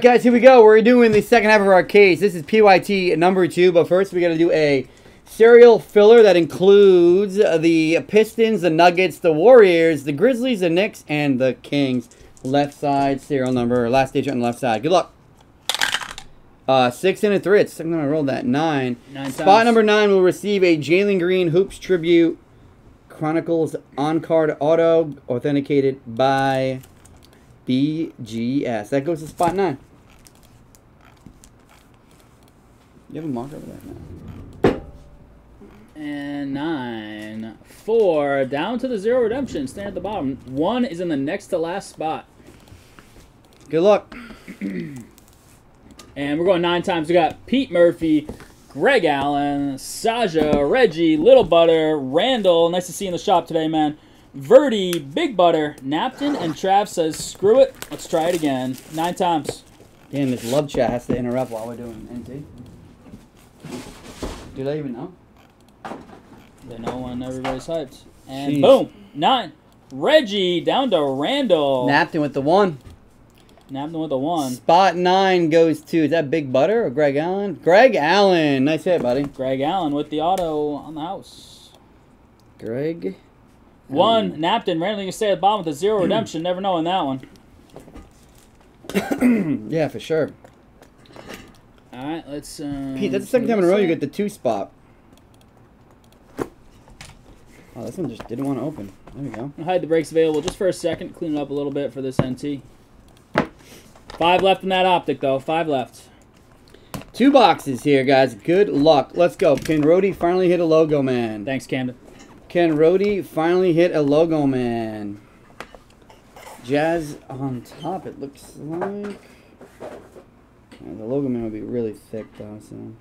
Guys, here we go. We're doing the second half of our case. This is PYT number two, but first we got to do a serial filler that includes the Pistons, the Nuggets, the Warriors, the Grizzlies, the Knicks, and the Kings. Left side serial number, last digit on the left side. Good luck. Uh, six and a three. It's second time I rolled that. Nine. Nine Spot times. number nine will receive a Jalen Green Hoops Tribute Chronicles on card auto authenticated by BGS. That goes to spot nine. You have a marker over there now. And nine. Four. Down to the zero redemption. Stand at the bottom. One is in the next to last spot. Good luck. And we're going nine times. We got Pete Murphy, Greg Allen, Saja, Reggie, Little Butter, Randall. Nice to see you in the shop today, man. Verdi, Big Butter, Napton, and Trav says, screw it. Let's try it again. Nine times. Damn, this love chat has to interrupt while we're doing NT. Do they even know? They know when everybody's hyped. And Jeez. boom. Nine. Reggie down to Randall. Napton with the one. Napton with the one. Spot nine goes to, is that Big Butter or Greg Allen? Greg Allen. Nice hit, buddy. Greg Allen with the auto on the house. Greg. One. Napton randomly can stay at the bottom with a zero redemption. Never knowing that one. Yeah, for sure. All right, let's. Um, Pete, that's the second time in a row you get the two spot. Oh, this one just didn't want to open. There we go. I'll hide the brakes available just for a second. Clean it up a little bit for this NT. Five left in that optic, though. Five left. Two boxes here, guys. Good luck. Let's go. Can Rhody finally hit a logo man? Thanks, Camden. Can Rhody finally hit a logo man? Jazz on top, it looks like. Yeah, the logo man would be really thick, though, so.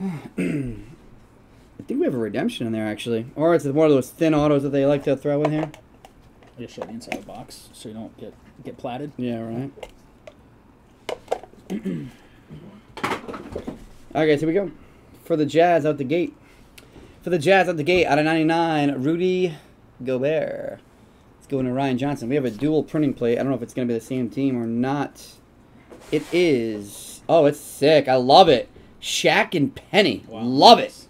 I think we have a redemption in there, actually. Or it's one of those thin autos that they like to throw in here. I'll just show the inside of the box so you don't get get platted. Yeah, right. okay, so here we go. For the Jazz out the gate. For the Jazz out the gate, out of 99, Rudy Gobert. Let's go into Ryan Johnson. We have a dual printing plate. I don't know if it's going to be the same team or not. It is. Oh, it's sick. I love it. Shaq and Penny. Wow. Love it.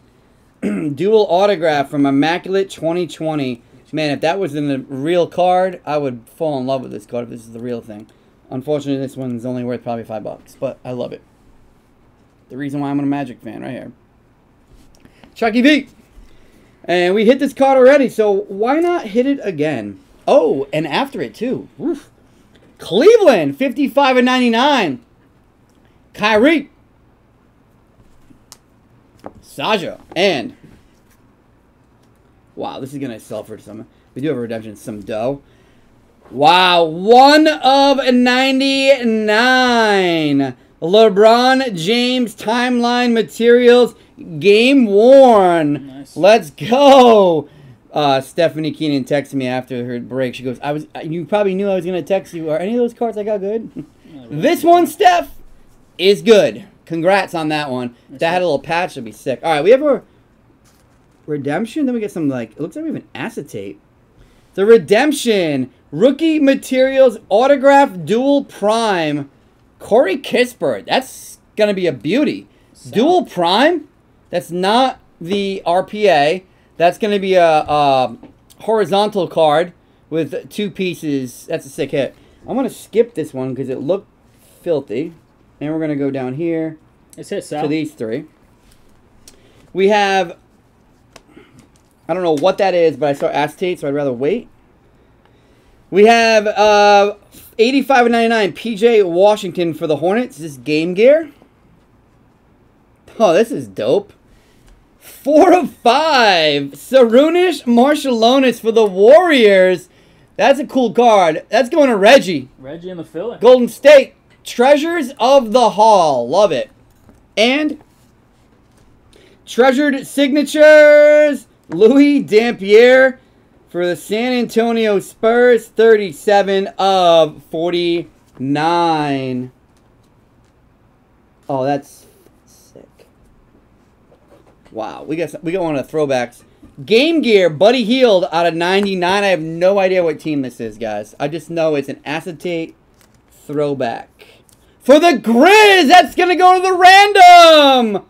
dual autograph from Immaculate 2020. Man, if that was in the real card, I would fall in love with this card if this is the real thing. Unfortunately, this one's only worth probably five bucks, but I love it. The reason why I'm a Magic fan right here. Chucky V. And we hit this card already, so why not hit it again? Oh, and after it too. Oof. Cleveland, 55 and 99. Kyrie. Saja. And wow, this is gonna sell for some. We do have a redemption, some dough. Wow, one of 99. LeBron James timeline materials game worn. Nice. Let's go. Uh, Stephanie Keenan texted me after her break. She goes, "I was. You probably knew I was gonna text you. Are any of those cards I got good? this one, Steph, is good. Congrats on that one. If that had a little patch. That'd be sick. All right, we have a redemption. Then we get some like. It looks like we have an acetate. The redemption rookie materials autograph dual prime. Corey Kispert. That's gonna be a beauty. Dual prime. That's not the RPA. That's gonna be a, a horizontal card with two pieces. That's a sick hit. I'm gonna skip this one because it looked filthy. And we're gonna go down here It's hit, to these three. We have. I don't know what that is, but I saw acetate, so I'd rather wait. We have uh, 85 and 99 PJ Washington for the Hornets. This is Game Gear. Oh, this is dope. Four of five. Sarunas Marciulionis for the Warriors. That's a cool card. That's going to Reggie. Reggie in the filler. Golden State. Treasures of the Hall. Love it. And treasured signatures. Louis Dampier for the San Antonio Spurs. 37 of 49. Oh, that's. Wow, we got we got one of the throwbacks. Game Gear, Buddy Hield out of 99. I have no idea what team this is, guys. I just know it's an acetate throwback. For the Grizz, that's going to go to the random.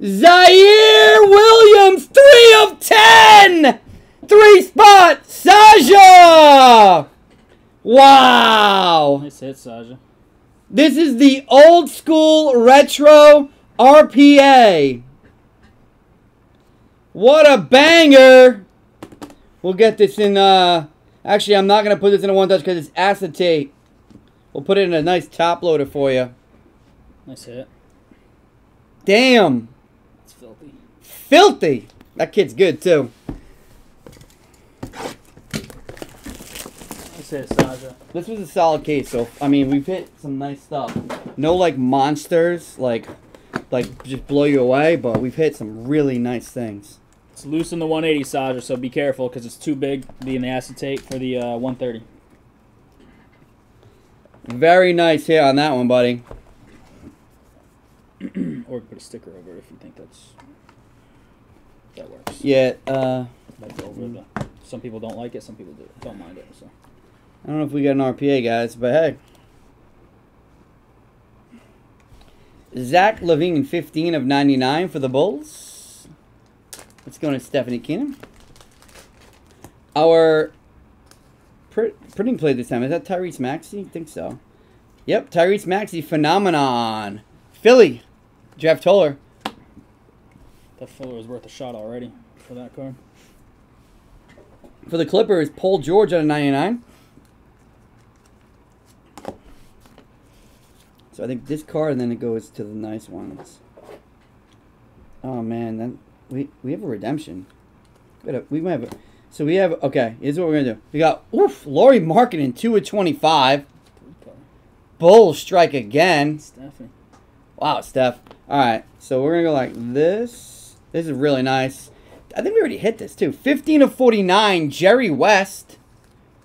Ziaire Williams, 3 of 10. Three spot, Saja. Wow. Nice hit, Saja. This is the old school retro RPA. What a banger! We'll get this in, uh, actually I'm not going to put this in a one touch because it's acetate. We'll put it in a nice top loader for you. Nice hit. Damn! It's filthy. Filthy! That kid's good too. Nice hit, Saja. This was a solid case, so, I mean, we've hit some nice stuff. No, like, monsters, like, like, just blow you away, but we've hit some really nice things. It's loose in the 180, Saja, so be careful because it's too big to be in the acetate for the uh, 130. Very nice hit on that one, buddy. or put a sticker over it if you think that's that works. Yeah, uh, Like over the, some people don't like it, some people do don't mind it. So I don't know if we got an RPA, guys, but hey. Zach LaVine, 15 of 99 for the Bulls. Let's go to Stephanie Keenan. Our pr- printing play this time, is that Tyrese Maxey? I think so. Yep, Tyrese Maxey, phenomenon. Philly, Jeff Toller. that filler is worth a shot already for that card. For the Clippers, Paul George out of 99. So I think this card, and then it goes to the nice ones. Oh man, then we we have a redemption. We, might have. A, so we have okay. Here's what we're gonna do. We got oof, Lauri Markkanen two of twenty five. Bull strike again. Stephanie. Wow, Steph. All right, so we're gonna go like this. This is really nice. I think we already hit this too. 15 of 49, Jerry West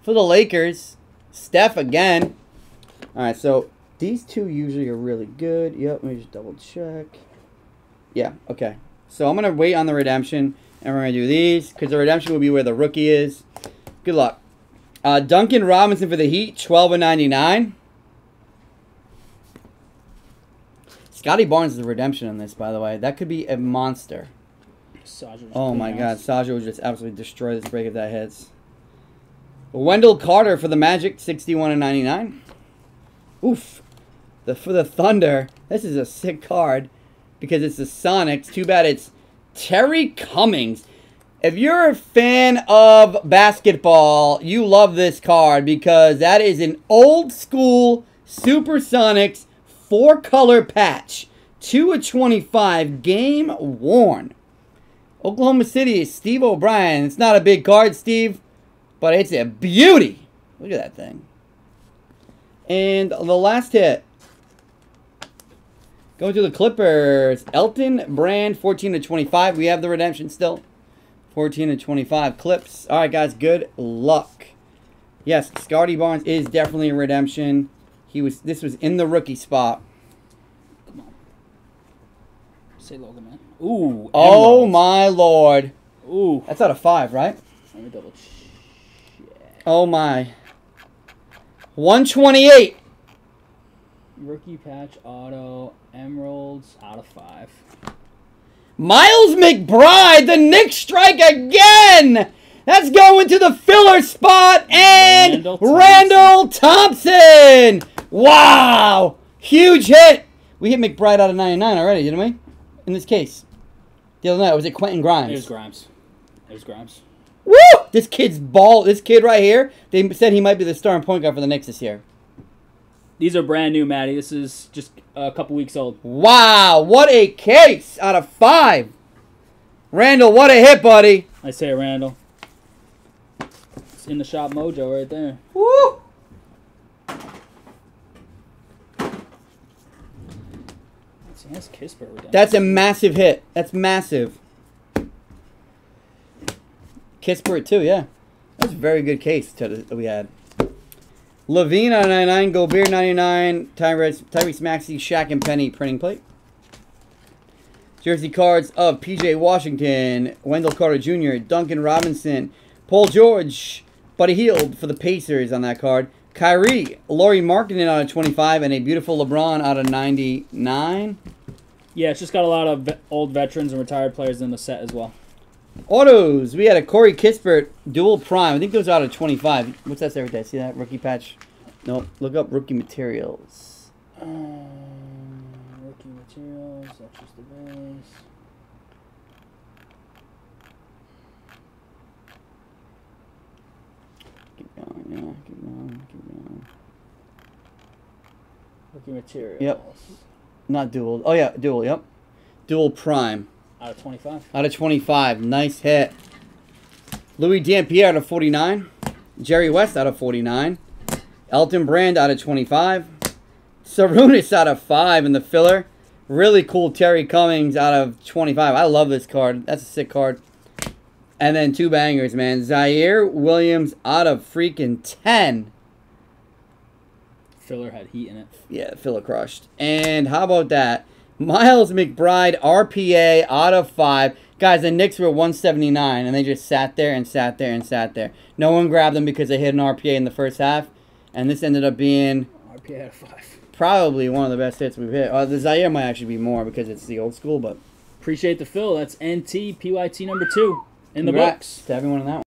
for the Lakers. Steph again. All right, so these two usually are really good. Yep, let me just double check. Yeah, okay. So I'm gonna wait on the redemption, and we're gonna do these because the redemption will be where the rookie is. Good luck. Uh, Duncan Robinson for the Heat, 12 of 99. Scottie Barnes is the redemption on this, by the way. That could be a monster. Oh my god. Saja would just absolutely destroy this break if that hits. Wendell Carter for the Magic, 61 and 99. Oof. The for the Thunder, this is a sick card because it's the Sonics. Too bad it's Terry Cummings. If you're a fan of basketball, you love this card because that is an old school Supersonics four color patch. 2 of 25, game worn. Oklahoma City is Steve O'Brien. It's not a big card, Steve, but it's a beauty. Look at that thing. And the last hit. Going to the Clippers. Elton Brand, 14 to 25. We have the redemption still. 14 to 25 clips. All right, guys, good luck. Yes, Scottie Barnes is definitely a redemption. He was. This was in the rookie spot. Come on. Say Logan, man. Ooh. Oh emeralds. my lord. Ooh. That's out of five, right? Let me double check. Oh my. 128. Rookie patch auto emeralds out of five. Miles McBride, the Knicks strike again. That's going to the filler spot and Randall Thompson. Randall Thompson. Wow. Huge hit. We hit McBride out of 99 already, didn't we? In this case. The other night, was it Quentin Grimes? It was Grimes. It was Grimes. Woo! This kid's ball. This kid right here. They said he might be the starting point guard for the Knicks this year. These are brand new, Maddie. This is just a couple weeks old. Wow! What a case out of five. Randall, what a hit, buddy. I say it, Randall. It's in the shop mojo right there. Woo! That's Kispert. That's a massive hit. That's massive. Kispert too, yeah. That's a very good case to- that we had. LaVine on 99, Gobert 99, Tyrese, Tyrese Maxey, Shaq and Penny printing plate. Jersey cards of PJ Washington, Wendell Carter Jr., Duncan Robinson, Paul George, Buddy Hield for the Pacers on that card. Kyrie, Lauri Markkanen out of 25, and a beautiful LeBron out of 99. Yeah, it's just got a lot of old veterans and retired players in the set as well. Autos, we had a Corey Kispert dual prime. I think those are out of 25. What's that say right there? See that? Rookie patch? Nope. Look up rookie materials. Um, rookie materials, that's just the base. Keep going, yeah. Keep going, keep going. Rookie materials. Yep. Not dual. Oh, yeah, dual, yep. Dual prime. Out of 25. Out of 25. Nice hit. Louis Dampier out of 49. Jerry West out of 49. Elton Brand out of 25. Sarunas out of 5 in the filler. Really cool Terry Cummings out of 25. I love this card. That's a sick card. And then two bangers, man. Ziaire Williams out of freaking 10. Filler had heat in it. Yeah, filler crushed. And how about that? Miles McBride, RPA out of 5. Guys, the Knicks were 179, and they just sat there and sat there and sat there. No one grabbed them because they hit an RPA in the first half. And this ended up being RPA out of 5. probably one of the best hits we've hit. Uh, the Ziaire might actually be more because it's the old school, but Appreciate the fill. That's NT PYT number two in the congrats books. to everyone in that one.